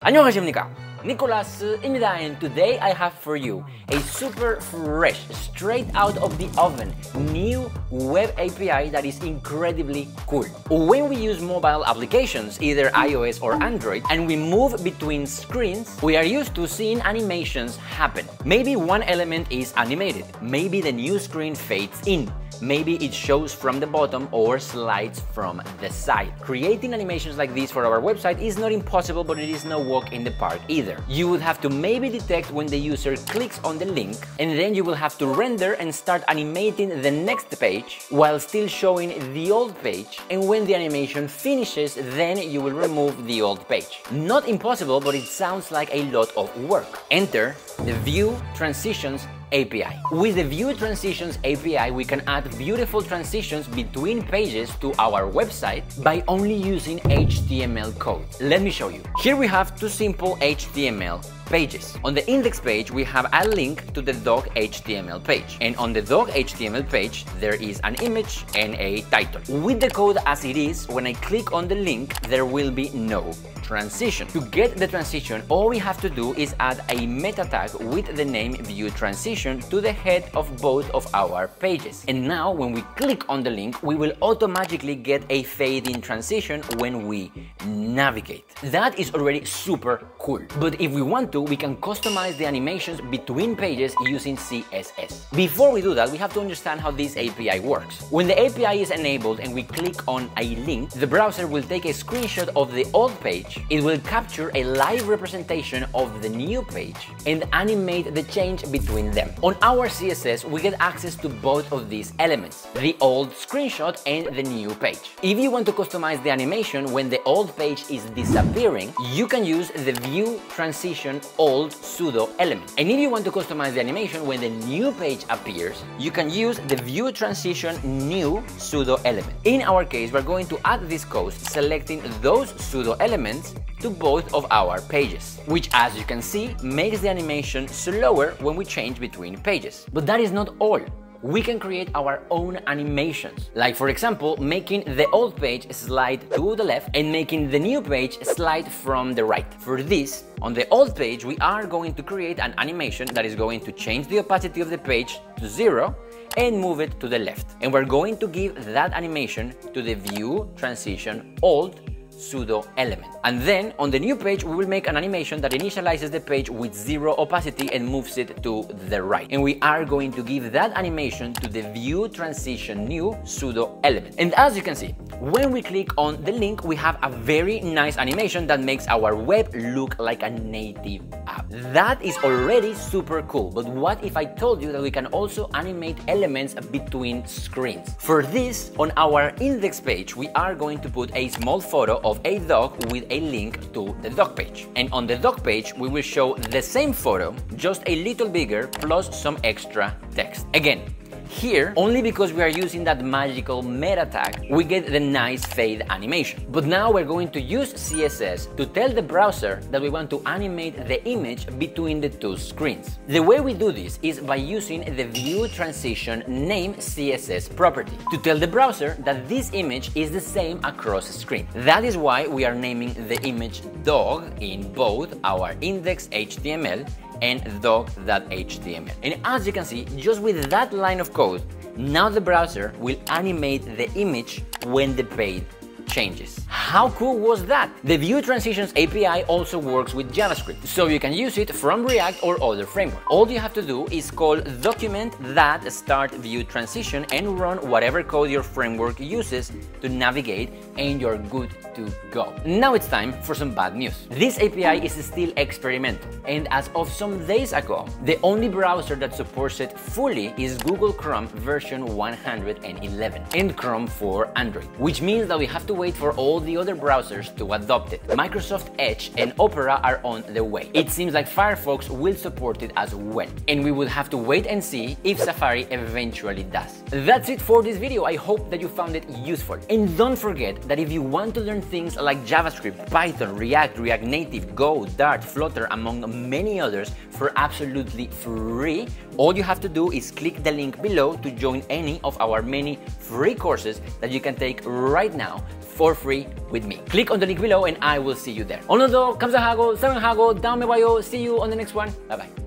안녕하십니까 Nicolas-입니다 and today I have for you a super fresh, straight out of the oven, new web API that is incredibly cool. When we use mobile applications, either iOS or Android, and we move between screens, we are used to seeing animations happen. Maybe one element is animated, maybe the new screen fades in, maybe it shows from the bottom or slides from the side. Creating animations like this for our website is not impossible, but it is no walk in the park either. You would have to maybe detect when the user clicks on the link, and then you will have to render and start animating the next page while still showing the old page, and when the animation finishes, then you will remove the old page. Not impossible, but it sounds like a lot of work. Enter the View Transitions API. With the View Transitions API, we can add beautiful transitions between pages to our website by only using HTML code. Let me show you. Here we have two simple HTML pages. On the index page, we have a link to the doc HTML page. And on the doc HTML page, there is an image and a title. With the code as it is, when I click on the link, there will be no transition. To get the transition, all we have to do is add a meta tag with the name view transition to the head of both of our pages. And now when we click on the link, we will automatically get a fade-in transition when we navigate. That is already super cool. But if we want to, we can customize the animations between pages using CSS. Before we do that, we have to understand how this API works. When the API is enabled and we click on a link, the browser will take a screenshot of the old page it will capture a live representation of the new page and animate the change between them. On our CSS, we get access to both of these elements, the old screenshot and the new page. If you want to customize the animation when the old page is disappearing, you can use the view transition old pseudo element. And if you want to customize the animation when the new page appears, you can use the view transition new pseudo element. In our case, we're going to add this code selecting those pseudo elements to both of our pages, which as you can see makes the animation slower when we change between pages. But that is not all we can create our own animations. Like for example, making the old page slide to the left and making the new page slide from the right. For this, on the old page, we are going to create an animation that is going to change the opacity of the page to zero and move it to the left. And we're going to give that animation to the view transition old pseudo element. And then on the new page, we will make an animation that initializes the page with zero opacity and moves it to the right. And we are going to give that animation to the view transition new pseudo element. And as you can see, when we click on the link, we have a very nice animation that makes our web look like a native. That is already super cool, but what if I told you that we can also animate elements between screens? For this, on our index page, we are going to put a small photo of a dog with a link to the dog page. And on the dog page, we will show the same photo, just a little bigger, plus some extra text. Again, here, only because we are using that magical meta tag, we get the nice fade animation. But now we're going to use CSS to tell the browser that we want to animate the image between the two screens. The way we do this is by using the view transition name CSS property to tell the browser that this image is the same across screen. That is why we are naming the image dog in both our index HTML and doc.html. And as you can see, just with that line of code, now the browser will animate the image when the page changes. How cool was that? The View Transitions API also works with JavaScript, so you can use it from React or other framework. All you have to do is call document that start view transition and run whatever code your framework uses to navigate and you're good to go. Now it's time for some bad news. This API is still experimental and as of some days ago, the only browser that supports it fully is Google Chrome version 111 and Chrome for Android, which means that we have to wait for all the other browsers to adopt it. Microsoft Edge and Opera are on the way. It seems like Firefox will support it as well, and we will have to wait and see if Safari eventually does. That's it for this video. I hope that you found it useful. And don't forget that if you want to learn things like JavaScript, Python, React, React Native, Go, Dart, Flutter, among many others for absolutely free, All you have to do is click the link below to join any of our many free courses that you can take right now for free with me. Click on the link below and I will see you there. 오늘도 감사하고 사랑하고 다음에 봐요. See you on the next one. Bye bye.